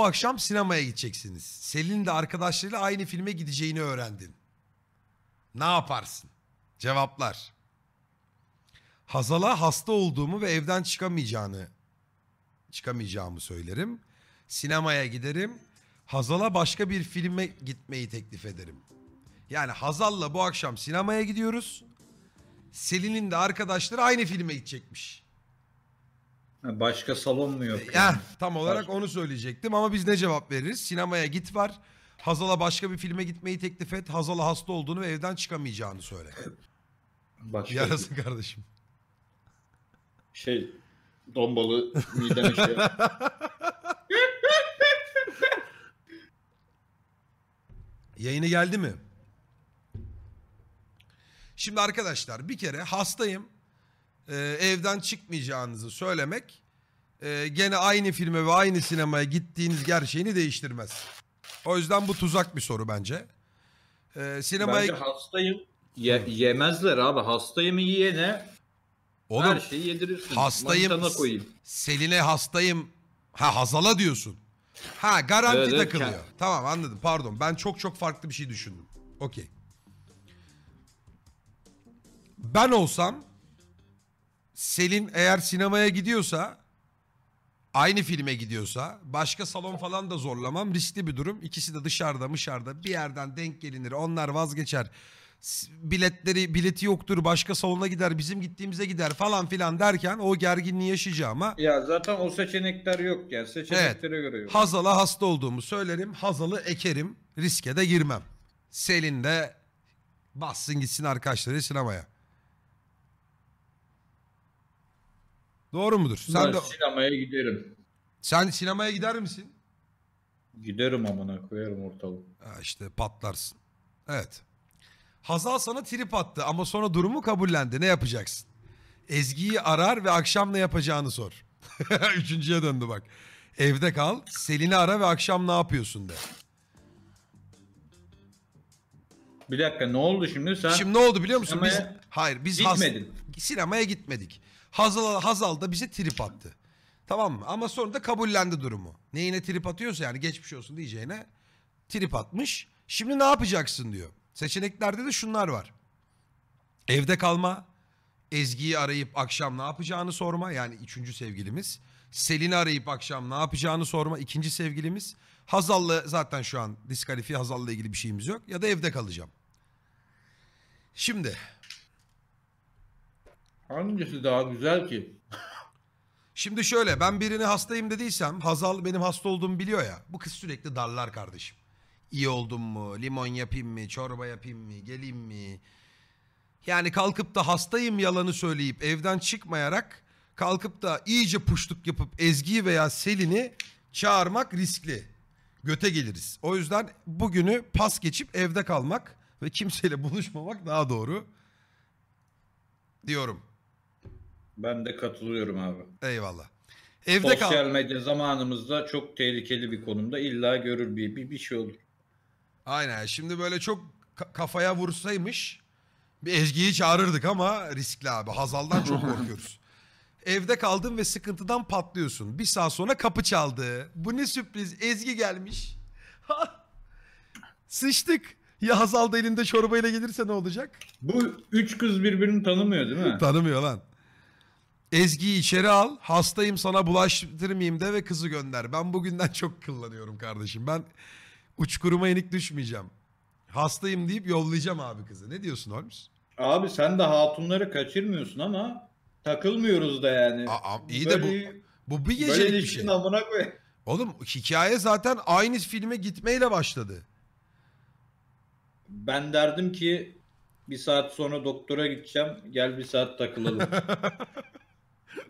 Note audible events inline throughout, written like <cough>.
bu akşam sinemaya gideceksiniz. Selin de arkadaşlarıyla aynı filme gideceğini öğrendin. Ne yaparsın? Cevaplar. Hazal'a hasta olduğumu ve evden çıkamayacağını çıkamayacağımı söylerim. Sinemaya giderim. Hazal'a başka bir filme gitmeyi teklif ederim. Yani Hazal'la bu akşam sinemaya gidiyoruz. Selin'in de arkadaşları aynı filme gidecekmiş. Ha, Başka salon mu yok? Ya tam olarak Başka- onu söyleyecektim ama biz ne cevap veririz? Sinemaya git var. Hazal'a başka bir filme gitmeyi teklif et. Hazal'a hasta olduğunu ve evden çıkamayacağını söyle. Başka Yarasın kardeşim. şey don balığı mideme şey. <laughs> Yayını geldi mi? Şimdi arkadaşlar bir kere hastayım. Ee, evden çıkmayacağınızı söylemek e, gene aynı filme ve aynı sinemaya gittiğiniz gerçeğini değiştirmez. O yüzden bu tuzak bir soru bence. Ee, sinemaya Bence hastayım. Ye- yemezler abi. Hastayım yiyene Oğlum, her şeyi yedirirsin. hastayım. Manitana koyayım. Selin'e hastayım. Ha Hazal'a diyorsun. Ha garanti Evet, evet, takılıyor. kend- Tamam anladım pardon. Ben çok çok farklı bir şey düşündüm. Okey. Ben olsam Selin eğer sinemaya gidiyorsa aynı filme gidiyorsa başka salon falan da zorlamam. Riskli bir durum. İkisi de dışarıda dışarıda bir yerden denk gelinir. Onlar vazgeçer. Biletleri bileti yoktur başka salona gider bizim gittiğimize gider falan filan derken o gerginliği yaşayacağıma Ya zaten o seçenekler yok ya. Seçeneklere göre yok. Hazal'a hasta olduğumu söylerim. Hazal'ı ekerim. Riske de girmem. Selin de bassın gitsin arkadaşları sinemaya. Doğru mudur? Sen ben de sinemaya giderim. sen sinemaya gider misin? Giderim amına koyarım ortalığı. Ha işte patlarsın. Evet. Hazal sana trip attı ama sonra durumu kabullendi. Ne yapacaksın? Ezgi'yi arar ve akşam ne yapacağını sor. <laughs> Üçüncüye döndü bak. Evde kal, Selin'i ara ve akşam ne yapıyorsun de. Bir dakika ne oldu şimdi sen? Şimdi ne oldu biliyor musun? Biz Sinemaya hayır biz has- gitmedin. sinemaya gitmedik. Hazal Hazal da bize trip attı. Tamam mı? Ama sonra da kabullendi durumu. Neyine trip atıyorsa yani geçmiş olsun diyeceğine trip atmış. Şimdi ne yapacaksın diyor. Seçeneklerde de şunlar var. Evde kalma, Ezgi'yi arayıp akşam ne yapacağını sorma yani üçüncü sevgilimiz. Selin'i arayıp akşam ne yapacağını sorma ikinci sevgilimiz. Hazal'la zaten şu an diskalifiye Hazal'la ilgili bir şeyimiz yok. Ya da evde kalacağım. Şimdi Hangisi daha güzel ki? Şimdi şöyle ben birini hastayım dediysem Hazal benim hasta olduğumu biliyor ya. Bu kız sürekli darlar kardeşim. İyi oldum mu? Limon yapayım mı? Çorba yapayım mı? Geleyim mi? Yani kalkıp da hastayım yalanı söyleyip evden çıkmayarak kalkıp da iyice puşluk yapıp Ezgi'yi veya Selin'i çağırmak riskli. Göte geliriz. O yüzden bugünü pas geçip evde kalmak ve kimseyle <laughs> buluşmamak daha doğru diyorum. Ben de katılıyorum abi. Eyvallah. Evde kal. Sosyal medya zamanımızda çok tehlikeli bir konumda. İlla görür bir, bir, bir şey olur. Aynen. Şimdi böyle çok ka- kafaya vursaymış bir Ezgi'yi çağırırdık ama riskli abi. Hazal'dan çok korkuyoruz. <laughs> Evde kaldın ve sıkıntıdan patlıyorsun. Bir saat sonra kapı çaldı. Bu ne sürpriz. Ezgi gelmiş. <laughs> Sıçtık. Ya Hazal da elinde çorbayla gelirse ne olacak? Bu üç kız birbirini tanımıyor değil mi? Tanımıyor lan. Ezgi'yi içeri al. Hastayım sana bulaştırmayayım de ve kızı gönder. Ben bugünden çok kullanıyorum kardeşim. Ben uçkuruma yenik düşmeyeceğim. Hastayım deyip yollayacağım abi kızı. Ne diyorsun Holmes? Abi sen de hatunları kaçırmıyorsun ama takılmıyoruz da yani. Aa, iyi de bu- Bu bir Böyle gecelik bir ilişkin şey. amına koy. Oğlum hikaye zaten aynı filme gitmeyle başladı. Ben derdim ki bir saat sonra doktora gideceğim. Gel bir saat takılalım. <laughs>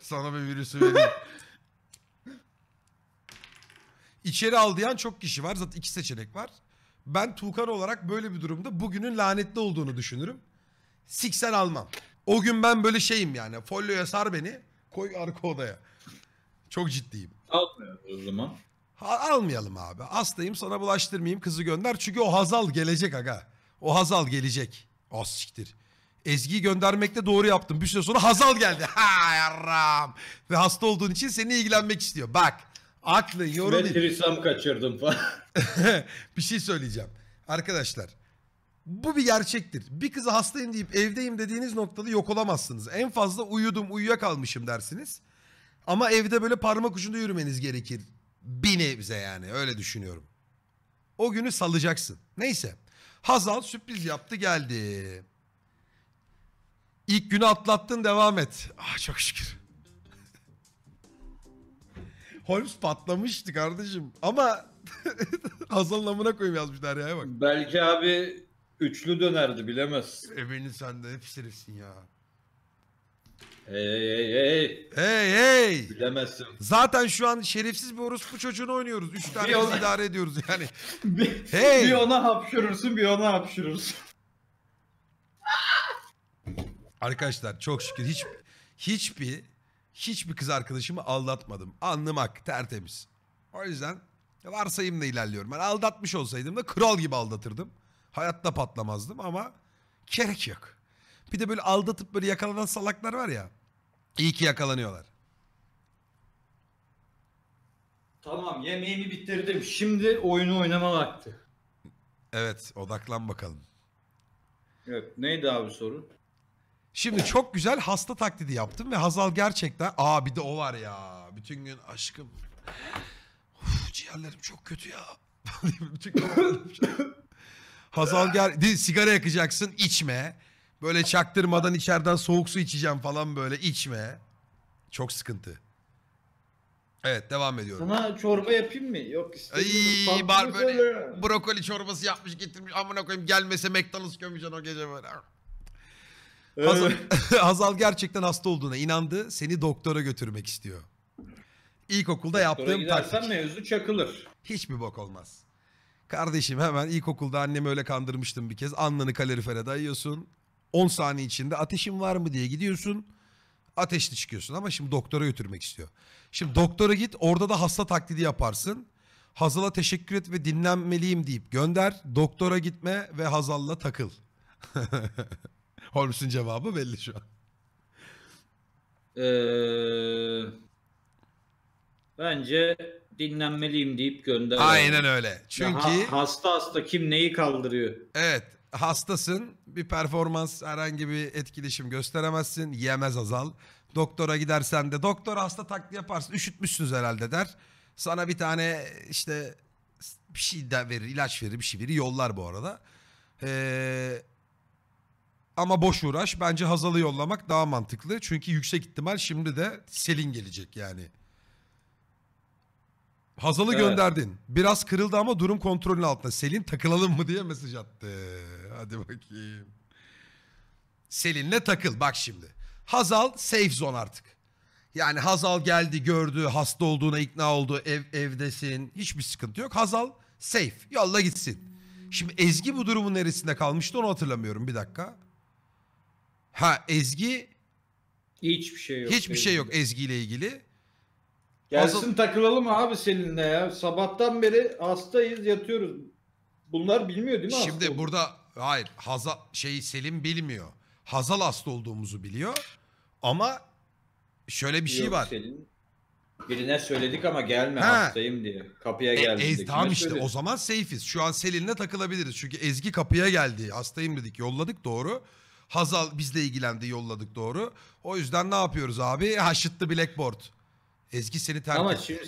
Sana bir virüsü vereyim. İçeri al diyen çok kişi var. Zaten iki seçenek var. Ben Tuğkan olarak böyle bir durumda bugünün lanetli olduğunu düşünürüm. Siksen almam. O gün ben böyle şeyim yani. Folyoya sar beni. Koy arka odaya. Çok ciddiyim. Almıyoruz o zaman. Ha, almayalım abi. Hastayım sana bulaştırmayayım kızı gönder. Çünkü o Hazal gelecek aga. O Hazal gelecek. O siktir. Ezgi'yi göndermekte doğru yaptım. Bir süre sonra Hazal geldi. <laughs> Ha yarram. Ve hasta olduğun için seninle ilgilenmek istiyor. Bak Aklın Ve yorum değil. trisam kaçırdım falan. <laughs> bir şey söyleyeceğim. Arkadaşlar bu bir gerçektir. Bir kızı hastayım deyip evdeyim dediğiniz noktada yok olamazsınız. En fazla uyudum uyuyakalmışım dersiniz. Ama evde böyle parmak ucunda yürümeniz gerekir. Bir nebze yani öyle düşünüyorum. O günü salacaksın. Neyse. Hazal sürpriz yaptı geldi. İlk günü atlattın devam et. Ah çok şükür. <laughs> Holmes patlamıştı kardeşim. Ama <laughs> Hazal'ın amına koyayım yazmışlar ya bak. Belki abi üçlü dönerdi bilemez. Ebenin sen de hep ya. Hey hey hey. Hey hey. Bilemezsin. Zaten şu an şerefsiz bir orospu çocuğunu oynuyoruz. Üç tane ona- idare ediyoruz yani. <laughs> bir, Hey. bir ona hapşırırsın bir ona hapşırırsın. Arkadaşlar çok şükür hiç hiçbir hiçbir kız arkadaşımı aldatmadım. Alnım ak tertemiz. O yüzden varsayımla ilerliyorum. Ben aldatmış olsaydım da kral gibi aldatırdım. Hayatta patlamazdım ama gerek yok. Bir de böyle aldatıp böyle yakalanan salaklar var ya. İyi ki yakalanıyorlar. Tamam yemeğimi bitirdim. Şimdi oyunu oynama vakti. Evet odaklan bakalım. Evet neydi abi soru? Şimdi çok güzel hasta taklidi yaptım ve Hazal gerçekten... Aa bir de o var ya. Bütün gün aşkım. Uf, ciğerlerim çok kötü ya. <laughs> Bütün gün- Hazal gel... Di- Sigara yakacaksın içme. Böyle çaktırmadan içeriden soğuk su içeceğim falan böyle içme. Çok sıkıntı. Evet devam ediyorum. Sana çorba yapayım mı? Yok istemiyorum. Ay Tatlı bar böyle söyle. brokoli çorbası yapmış getirmiş amına koyayım gelmese McDonald's gömeceksin o gece böyle. Evet. Hazal, <laughs> Hazal gerçekten hasta olduğuna inandı. Seni doktora götürmek istiyor. İlkokulda Doktora yaptığım gidersen taktik. mevzu çakılır. Hiçbir bok olmaz. Kardeşim hemen ilkokulda annemi öyle kandırmıştım bir kez. Alnını kalorifere dayıyorsun. 10 saniye içinde ateşin var mı diye gidiyorsun. Ateşli çıkıyorsun ama şimdi doktora götürmek istiyor. Şimdi doktora git orada da hasta taklidi yaparsın. Hazal'a teşekkür et ve dinlenmeliyim deyip gönder. Doktora gitme ve Hazal'la takıl. <laughs> Holmes'un cevabı belli şu an. Ee, bence dinlenmeliyim deyip gönder. Aynen öyle. Çünkü ha- hasta hasta kim neyi kaldırıyor? evet hastasın bir performans herhangi bir etkileşim gösteremezsin. Yemez azal. Doktora gidersen de doktor hasta taklidi yaparsın. Üşütmüşsünüz herhalde der. Sana bir tane işte bir şey de verir ilaç verir bir şey verir yollar bu arada. Ee, ama boş uğraş. Bence Hazal'ı yollamak daha mantıklı. Çünkü yüksek ihtimal şimdi de Selin gelecek yani. Hazal'ı Evet. gönderdin. Biraz kırıldı ama durum kontrolün altında. Selin takılalım mı diye mesaj attı. Hadi bakayım. Selin'le takıl bak şimdi. Hazal safe zone artık. Yani Hazal geldi gördü hasta olduğuna ikna oldu ev, evdesin hiçbir sıkıntı yok. Hazal safe yolla gitsin. Şimdi Ezgi bu durumun neresinde kalmıştı onu hatırlamıyorum bir dakika. Ha Ezgi Hiçbir şey yok. hiçbir şey yok Ezgi ile ilgili. Gelsin Hazal- takılalım abi seninle ya. Sabahtan beri hastayız yatıyoruz. Bunlar bilmiyor değil mi hasta Şimdi olduğunu? burada hayır Hazal şey Selim bilmiyor. Hazal hasta olduğumuzu biliyor. Ama şöyle bir şey Yok, var. Selin. Birine söyledik ama gelme Ha. hastayım diye. Kapıya E, geldi. Ez, tamam işte o zaman safe'iz. Şu an Selin'le takılabiliriz. Çünkü Ezgi kapıya geldi. Hastayım dedik yolladık doğru. Hazal bizle ilgilendi yolladık doğru. O yüzden ne yapıyoruz abi? Haşıttı blackboard. Ezgi seni terk Ama etti. şimdi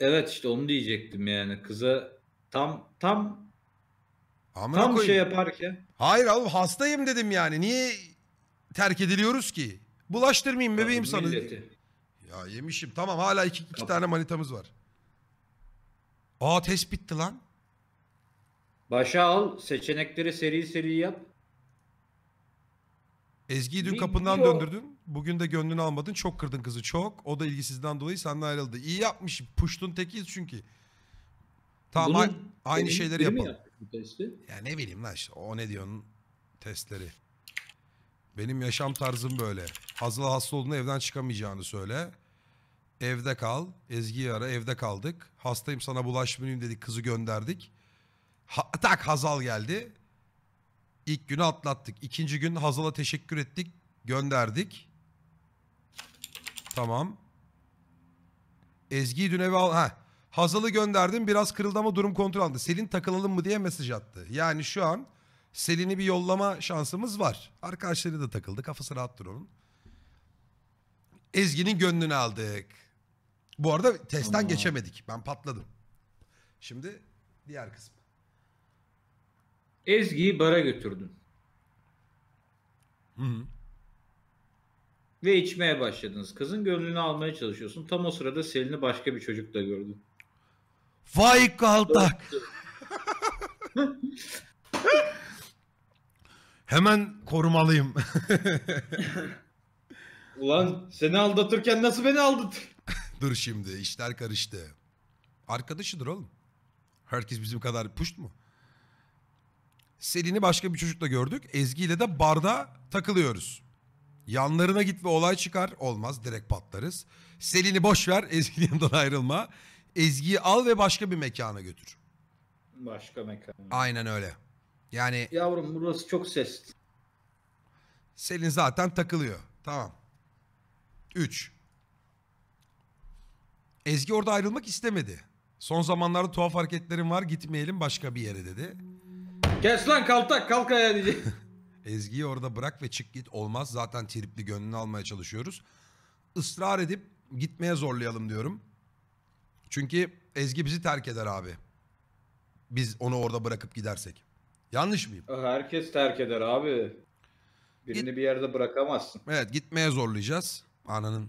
Evet işte onu diyecektim yani. Kıza tam tam Amına tam koyayım. şey yaparken Hayır oğlum hastayım dedim yani. Niye terk ediliyoruz ki? Bulaştırmayayım bebeğim sana. milleti. Ya yemişim. Tamam hala iki, iki Tamam. tane manitamız var. Aa test bitti lan. Başa al seçenekleri seri seri yap. Ezgi'yi dün kapından o- döndürdün. Bugün de gönlünü almadın. Çok kırdın kızı çok. O da ilgisizden dolayı senden ayrıldı. İyi yapmış. Puştun tekiyiz çünkü. Tamam Bunun a- aynı senin şeyleri biri mi yapalım. yaptı bu testi? Ya ne bileyim lan işte o ne diyorsun testleri. Benim yaşam tarzım böyle. Hazal hasta olduğunda evden çıkamayacağını söyle. Evde kal. Ezgi'yi ara evde kaldık. Hastayım sana bulaşmayayım dedik kızı gönderdik. Ha- tak Hazal geldi. İlk günü atlattık. İkinci gün Hazal'a teşekkür ettik. Gönderdik. Tamam. Ezgi'yi dün eve al... Ha. Hazal'ı gönderdim biraz kırıldı ama durum kontrol altında. Selin takılalım mı diye mesaj attı. Yani şu an Selin'i bir yollama şansımız var. Arkadaşları da takıldı. Kafası rahattır onun. Ezgi'nin gönlünü aldık. Bu arada testten Tamam. geçemedik. Ben patladım. Şimdi diğer kısmı. Ezgi'yi bara götürdün. Hı hı. Ve içmeye başladınız. Kızın gönlünü almaya çalışıyorsun. Tam o sırada Selin'i başka bir çocukla gördün. Vay kaltak. <laughs> Hemen korumalıyım. <laughs> Ulan seni aldatırken nasıl beni aldatır? <laughs> Dur şimdi işler karıştı. Arkadaşıdır oğlum. Herkes bizim kadar puşt mu? Selin'i başka bir çocukla gördük. Ezgi ile de barda takılıyoruz. Yanlarına git ve olay çıkar. Olmaz direkt patlarız. Selin'i boş ver. <laughs> Ezgi'nin yanından ayrılma. Ezgi'yi al ve başka bir mekana götür. Başka mekan. Aynen öyle. Yani Yavrum burası çok sesli. Selin zaten takılıyor. Tamam. 3. Ezgi orada ayrılmak istemedi. Son zamanlarda tuhaf hareketlerim var gitmeyelim başka bir yere dedi. Kes lan kaltak kalk ayağa diyecek. <laughs> Ezgi'yi orada bırak ve çık git olmaz. Zaten tripli gönlünü almaya çalışıyoruz. Israr edip gitmeye zorlayalım diyorum. Çünkü Ezgi bizi terk eder abi. Biz onu orada bırakıp gidersek. Yanlış mıyım? Herkes terk eder abi. Birini bir yerde bırakamazsın. Evet gitmeye zorlayacağız. Ananın.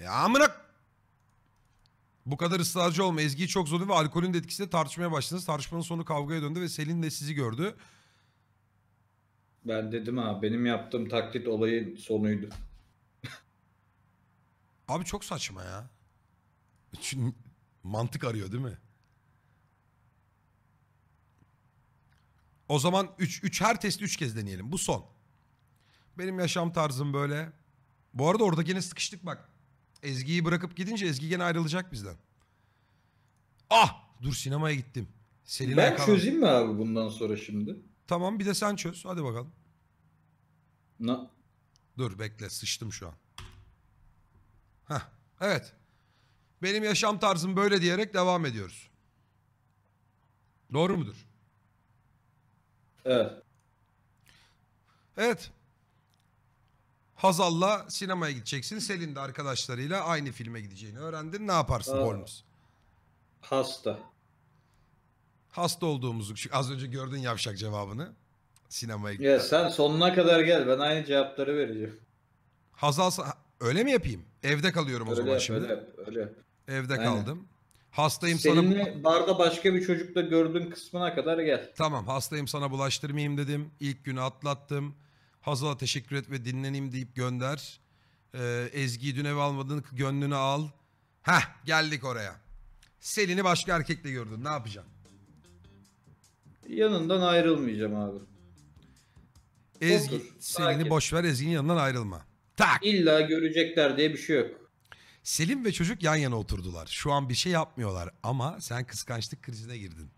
Ya amına. Bu kadar ısrarcı olma. Ezgi'yi çok zorladı ve alkolün de etkisiyle tartışmaya başladınız. Tartışmanın sonu kavgaya döndü ve Selin de sizi gördü. Ben dedim ha benim yaptığım taklit olayın sonuydu. Abi çok saçma ya. Çünkü mantık arıyor değil mi? O zaman 3 3 her testi 3 kez deneyelim. Bu son. Benim yaşam tarzım böyle. Bu arada orada gene sıkıştık bak. Ezgi'yi bırakıp gidince Ezgi gene ayrılacak bizden. Ah! Dur sinemaya gittim. Selin'e ben yakalan- çözeyim mi abi bundan sonra şimdi? Tamam bir de sen çöz. Hadi bakalım. Na Dur bekle sıçtım şu an. Heh, evet. Benim yaşam tarzım böyle diyerek devam ediyoruz. Doğru mudur? evet. Evet. Hazal'la sinemaya gideceksin. Selin de arkadaşlarıyla aynı filme gideceğini öğrendin. Ne yaparsın Aa. Holmes? Hasta. Hasta olduğumuzu az önce gördün yavşak cevabını. Sinemaya git. Ya sen sonuna kadar gel ben aynı cevapları vereceğim. Hazal öyle mi yapayım? Evde kalıyorum o Öyle zaman yap, şimdi. öyle yap, öyle yap. Evde Aynen. kaldım. Hastayım sana. Selin'i barda başka bir çocukla gördüğün kısmına kadar gel. Tamam hastayım sana bulaştırmayayım dedim. İlk günü atlattım. Hazal'a teşekkür et ve dinleneyim deyip gönder. Ee, Ezgi'yi dün eve almadın gönlünü al. Heh geldik oraya. Selin'i başka erkekle gördün ne yapacaksın? Yanından ayrılmayacağım abi. Ezgi Otur, Selin'i sakin. boş ver Ezgi'nin yanından ayrılma. Tak. İlla görecekler diye bir şey yok. Selim ve çocuk yan yana oturdular. Şu an bir şey yapmıyorlar ama sen kıskançlık krizine girdin.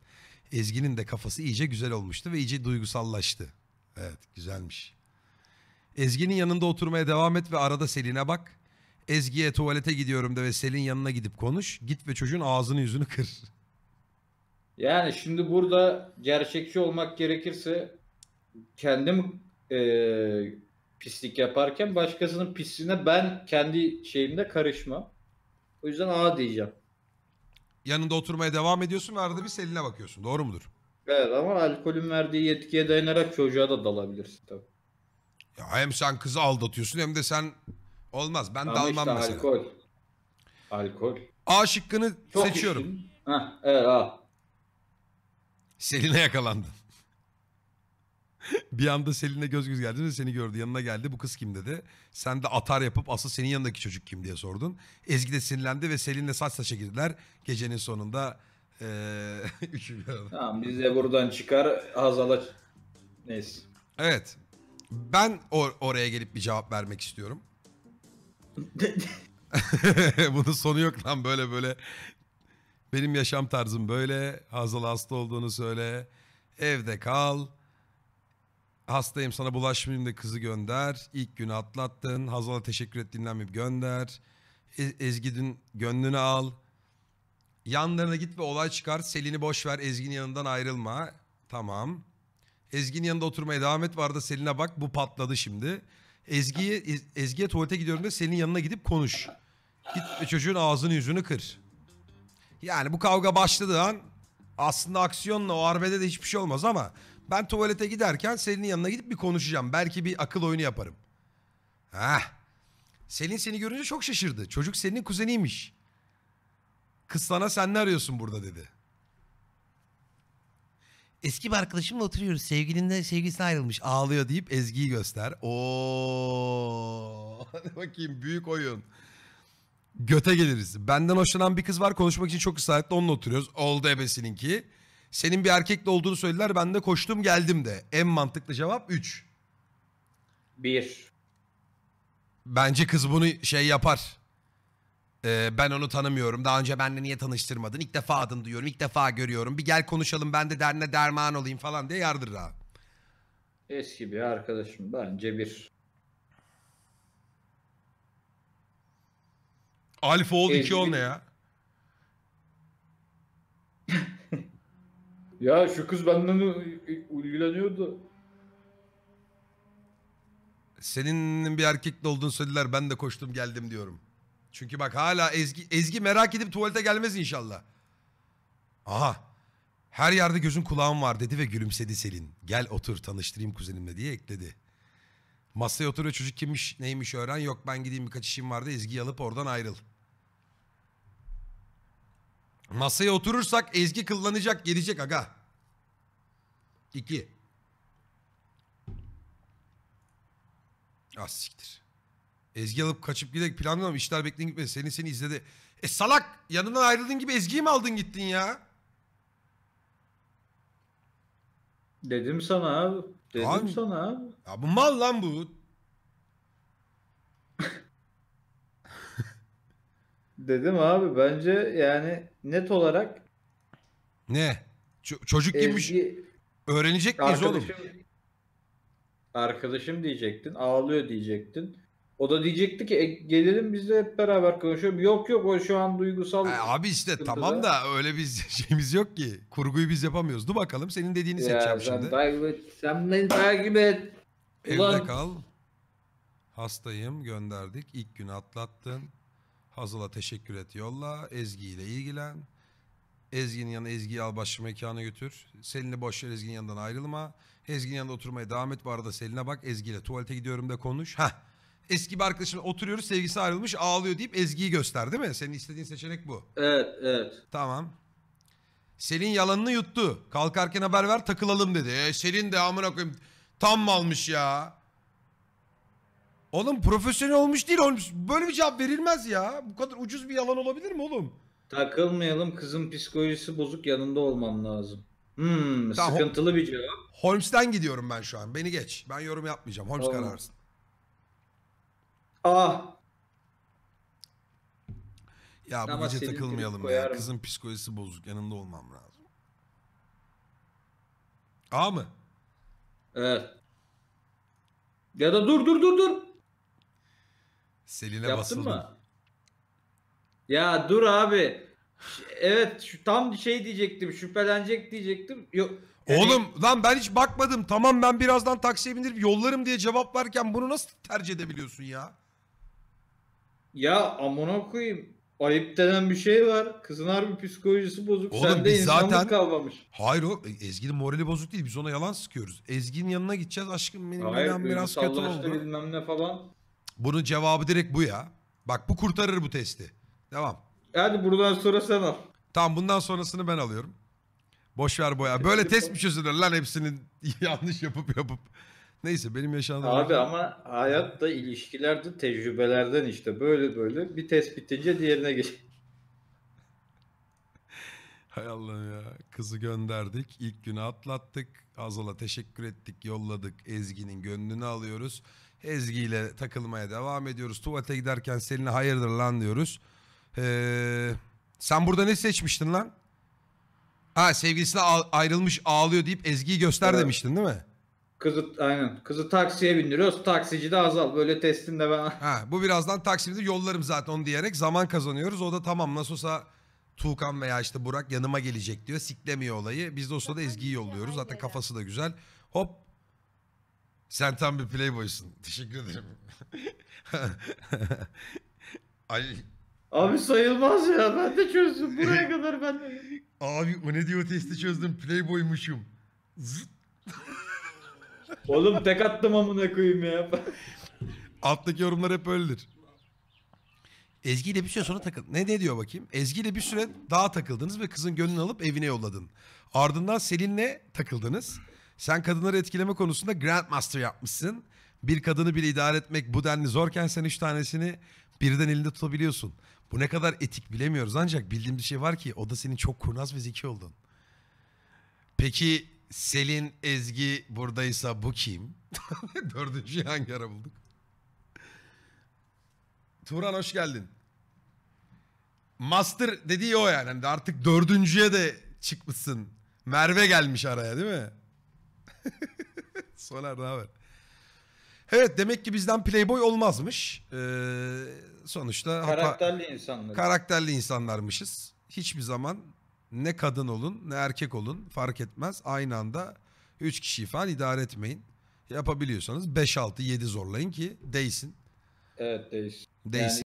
Ezgi'nin de kafası iyice güzel olmuştu ve iyice duygusallaştı. Evet güzelmiş. Ezgi'nin yanında oturmaya devam et ve arada Selin'e bak. Ezgi'ye tuvalete gidiyorum de ve Selin yanına gidip konuş. Git ve çocuğun ağzını yüzünü kır. Yani şimdi burada gerçekçi olmak gerekirse kendim eee, pislik yaparken başkasının pisliğine ben kendi şeyimde karışmam. O yüzden A diyeceğim. Yanında oturmaya devam ediyorsun ve arada bir Selin'e bakıyorsun. Doğru mudur? Evet ama alkolün verdiği yetkiye dayanarak çocuğa da dalabilirsin tabii. Ya hem sen kızı aldatıyorsun hem de sen olmaz. Ben Ama dalmam işte mesela. alkol. Alkol. A şıkkını Çok seçiyorum. içtin. Heh, evet A. Selin'e yakalandın. bir anda Selin'e göz göz geldin ve seni gördü. Yanına geldi. Bu kız kim dedi. Sen de atar yapıp asıl senin yanındaki çocuk kim diye sordun. Ezgi de sinirlendi ve Selin'le saç saça girdiler. Gecenin sonunda eee <laughs> üçü bir arada. Tamam biz de buradan çıkar Hazal'a neyse. Evet. Ben or- oraya gelip bir cevap vermek istiyorum. <laughs> <laughs> Bunun sonu yok lan böyle böyle. Benim yaşam tarzım böyle. Hazal hasta olduğunu söyle. Evde kal. Hastayım sana bulaşmayayım da kızı gönder. İlk günü atlattın. Hazal'a teşekkür et dinlenmeyip gönder. E- gönlünü al. Yanlarına git ve olay çıkar. Selin'i boş ver. Ezgi'nin yanından ayrılma. Tamam. Ezgi'nin yanında oturmaya devam et. Var da Selin'e bak. Bu patladı şimdi. Ezgi'ye Ez- Ezgi'ye tuvalete gidiyorum da Selin'in yanına gidip konuş. Git çocuğun ağzını yüzünü kır. Yani bu kavga başladığı an aslında aksiyonla o arbede de hiçbir şey olmaz ama ben tuvalete giderken Selin'in yanına gidip bir konuşacağım. Belki bir akıl oyunu yaparım. Heh. Selin seni görünce çok şaşırdı. Çocuk senin kuzeniymiş. Kız sana sen ne arıyorsun burada dedi. Eski bir arkadaşımla oturuyoruz. Sevgilinin de sevgilisine ayrılmış. Ağlıyor deyip Ezgi'yi göster. Oo. Hadi <laughs> bakayım büyük oyun. Göte geliriz. Benden hoşlanan bir kız var. Konuşmak için çok ısrar etti. Onunla oturuyoruz. Oldu ebesininki. Senin bir erkekle olduğunu söylediler. Ben de koştum geldim de. En mantıklı cevap 3. 1. Bence kız bunu şey yapar. Ee, ben onu tanımıyorum. Daha önce benimle niye tanıştırmadın? İlk defa adını duyuyorum. ilk defa görüyorum. Bir gel konuşalım ben de derdine derman olayım falan diye yardırır abi. Eski bir arkadaşım. Bence 1. Alfa ol iki Ezgi- ol ne ya? <laughs> Ya şu kız benden ilgileniyordu. Senin bir erkekle olduğunu söylediler. Ben de koştum geldim diyorum. Çünkü bak hala Ezgi, Ezgi merak edip tuvalete gelmez inşallah. Aha. Her yerde gözün kulağın var dedi ve gülümsedi Selin. Gel otur tanıştırayım kuzenimle diye ekledi. Masaya oturuyor çocuk kimmiş neymiş öğren. Yok ben gideyim birkaç işim vardı Ezgi'yi alıp oradan ayrıl. Masaya oturursak Ezgi kıllanacak gelecek aga. İki. Az siktir. Ezgi alıp kaçıp gidelim planlıyorum işler bekleyin gitmedi. Seni seni izledi. E salak yanından ayrıldığın gibi Ezgi'yi mi aldın gittin ya? Dedim sana abi. Dedim Abi- sana abi. Ya bu mal lan bu. <laughs> Dedim abi bence yani net olarak Ne? Ç- çocuk kimmiş? Ezgi Öğrenecek miyiz oğlum? arkadaşım arkadaşım diyecektin. Ağlıyor diyecektin. O da diyecekti ki "E, gelelim biz de hep beraber konuşalım. Yok yok o şu an duygusal. E, abi işte sıkıntıda. tamam da öyle bir <laughs> şeyimiz yok ki. Kurguyu biz yapamıyoruz. Dur bakalım senin dediğini ya seçeceğim sen şimdi. takip et. Sen beni takip et. Evde Ulan. kal. Hastayım gönderdik. İlk günü atlattın. Hazal'a teşekkür et yolla. Ezgi ile ilgilen. Ezgi'nin yanına Ezgi'yi al başka mekana götür. Selin'i boş ver Ezgi'nin yanından ayrılma. Ezgi'nin yanında oturmaya devam et. Bu arada Selin'e bak. Ezgi ile tuvalete gidiyorum da konuş. Heh. Eski bir arkadaşınla oturuyoruz. Sevgisi ayrılmış ağlıyor deyip Ezgi'yi göster değil mi? Senin istediğin seçenek bu. Evet evet. Tamam. Selin yalanını yuttu. Kalkarken haber ver takılalım dedi. E, Selin de amına koyayım tam malmış ya. Oğlum profesyonel olmuş değil olmuş. Böyle bir cevap verilmez ya. Bu kadar ucuz bir yalan olabilir mi oğlum? Takılmayalım kızın psikolojisi bozuk yanında olmam lazım. Hmm, Tamam. sıkıntılı bir cevap. Holmes'ten gidiyorum ben şu an. Beni geç. Ben yorum yapmayacağım. Holmes Tamam. kararsın. Ah Ya bu Ama gece Selin takılmayalım trip ya. koyarım. Kızın psikolojisi bozuk. Yanında olmam lazım. A mı? evet. Ya da dur dur dur dur. Selin'e Yaptın basıldım. mı? Ya dur abi. Ş- Evet şu tam şey diyecektim şüphelenecek diyecektim. Yok. yani- Oğlum lan ben hiç bakmadım. Tamam ben birazdan taksiye bindirip yollarım diye cevap verken bunu nasıl tercih edebiliyorsun ya? Ya amına koyayım. Ayıp denen bir şey var. Kızın harbi psikolojisi bozuk. Oğlum Sende biz insanlık zaten- kalmamış. Hayır o e, Ezgi'nin morali bozuk değil. Biz ona yalan sıkıyoruz. Ezgi'nin yanına gideceğiz. Aşkım benim Hayır midem biraz kötü oldu. bilmem ne falan. Bunun cevabı direkt bu ya. Bak bu kurtarır bu testi. Devam. Hadi buradan sonra sen al. Tamam bundan sonrasını ben alıyorum. Boş ver boya. Böyle test mi çözülür lan hepsinin <laughs> yanlış yapıp yapıp. Neyse benim yaşandığım... Abi ama hayatta ilişkilerde tecrübelerden işte böyle böyle bir test bitince diğerine geç. Hay Allah'ım ya. Kızı gönderdik. İlk günü atlattık. Azal'a teşekkür ettik. Yolladık. Ezgi'nin gönlünü alıyoruz. Ezgi ile takılmaya devam ediyoruz. Tuvalete giderken Selin'e hayırdır lan diyoruz. Ee, sen burada ne seçmiştin lan? Ha sevgilisine ayrılmış ağlıyor deyip Ezgi'yi göster Evet. demiştin değil mi? Kızı aynen. Kızı taksiye bindiriyoruz. Taksici de Hazal. Böyle testinde ben Ha, bu birazdan Taksim'de yollarım zaten onu diyerek zaman kazanıyoruz. O da tamam nasıl olsa Tuğkan veya işte Burak yanıma gelecek diyor. Siklemiyor olayı. Biz de o sırada Ezgi'yi yolluyoruz. Zaten kafası da güzel. Hop. Sen tam bir playboysun. <laughs> Teşekkür ederim. <laughs> Ay Abi sayılmaz ya. Ben de çözdüm. Buraya kadar ben de. <laughs> abi o ne diyor testi çözdüm. Playboymuşum. Zıt. Oğlum tek attım amına koyayım ya. Alttaki yorumlar hep öyledir. Ezgi ile bir süre sonra takıl. Ne ne diyor bakayım? Ezgi ile bir süre daha takıldınız ve kızın gönlünü alıp evine yolladın. Ardından Selin'le takıldınız. Sen kadınları etkileme konusunda Grandmaster yapmışsın. Bir kadını bile idare etmek bu denli zorken sen üç tanesini birden elinde tutabiliyorsun. Bu ne kadar etik bilemiyoruz ancak bildiğim bir şey var ki o da senin çok kurnaz ve zeki oldun. Peki Selin, Ezgi buradaysa bu kim? <laughs> Dördüncüyü hangi ara bulduk? Turan hoş geldin. Master dediği o yani. Hani artık dördüncüye de çıkmışsın. Merve gelmiş araya değil mi? <laughs> Soner ne haber? Evet demek ki bizden playboy olmazmış. Ee, sonuçta hata- Karakterli insanlar. karakterli insanlarmışız. Hiçbir zaman ne kadın olun ne erkek olun fark etmez. Aynı anda 3 kişiyi falan idare etmeyin. Yapabiliyorsanız 5 6 7 zorlayın ki değsin. evet değiş. Değsin. Yani